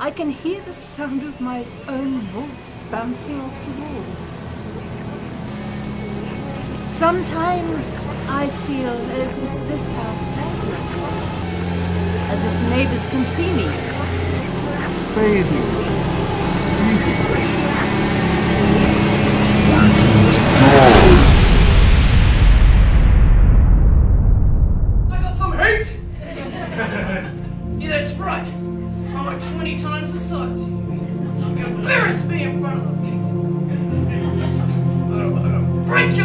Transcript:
I can hear the sound of my own voice bouncing off the walls. Sometimes I feel as if this house has no walls, as if neighbors can see me. Bathing. Sleeping. I got some heat! yeah, that's right. Like 20 times the size. You embarrass me in front of the kids. I'm gonna break your